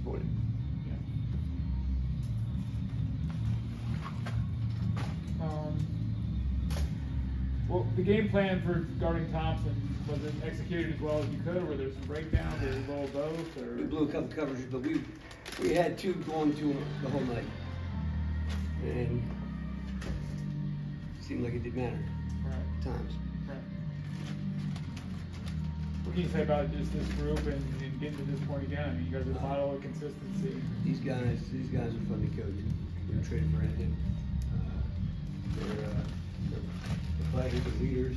disappointed. Um, well, the game plan for guarding Thompson was it executed as well as you could, or were there some breakdowns, or a little both, or? We blew a couple coverages, but we, we had two going to the whole night. And seemed like it did matter Right, at times. right. What can you say about just this group and, and getting to this point again? I mean, you guys have a model of consistency. These guys, these guys are fun to coach. We were traded for anything. Uh, They're, uh, they're they're fighters, they're leaders.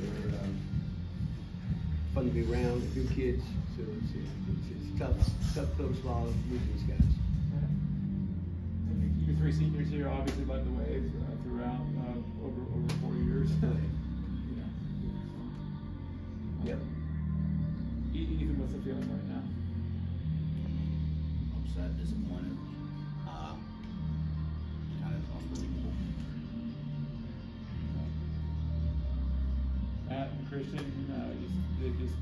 They're, um, fun to be around, they're good kids. So it's, it's, it's tough, tough pill to swallow losing these guys. You three seniors here obviously the feeling right now? upset, disappointed, uh, kind of unbelievable. Matt and Christian, uh, just they just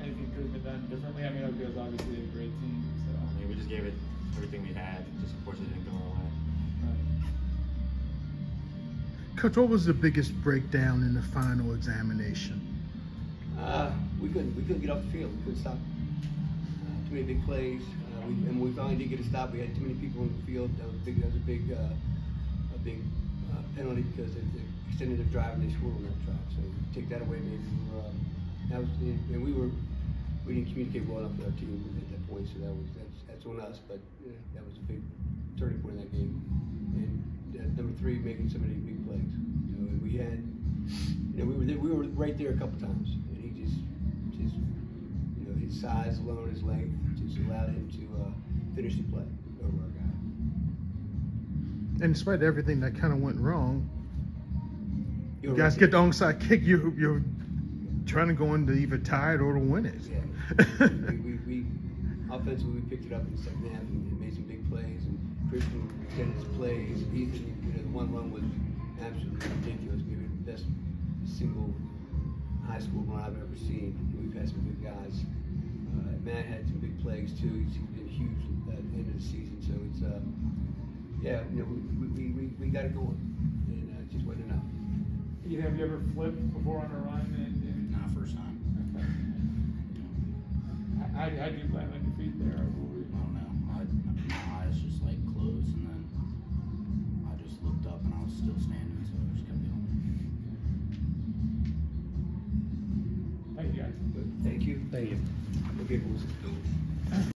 anything could have been done differently. I mean, Oakdale's obviously a great team, so. I mean, we just gave it everything we had. Just unfortunately didn't go our way. Right. Coach, what was the biggest breakdown in the final examination? Uh, we couldn't, we couldn't get off the field. We couldn't stop. Uh, too many big plays. Uh, we, and we finally did get a stop, we had too many people in the field. That was big. That was a big, uh, a big uh, penalty because they, extended their drive and they scored on that drive. So take that away, maybe. We were, um, that was, and we were, we didn't communicate well enough with our team at that point. So that was that's that's on us. But yeah, that was a big turning point in that game. And uh, number three, making so many big plays. You know, and we had, you know, we were there, we were right there a couple times, size alone, his length, just allowed him to uh, finish the play over our guy. And despite everything that kind of went wrong, you guys get the onside kick. You you're trying to go into either tie it or to win it. Yeah. we, we, we offensively we picked it up in the second half and, and made some big plays and Christian extended his plays. Ethan, you know, the one run was absolutely ridiculous. Maybe the best single high school run I've ever seen. We've had some good guys. Matt had some big plays too. He's, he's been huge at the end of the season. So it's uh, yeah, you know, we, we, we, we, we got it going, and uh, just wasn't enough. Ethan, have you ever flipped before on a run? And, and Not first time. okay. How, how do you land on your feet there? I don't know. I, my eyes just like closed and then I just looked up and I was still standing, so I just kept going. Thank you guys. Thank you. Thank you. pergunta.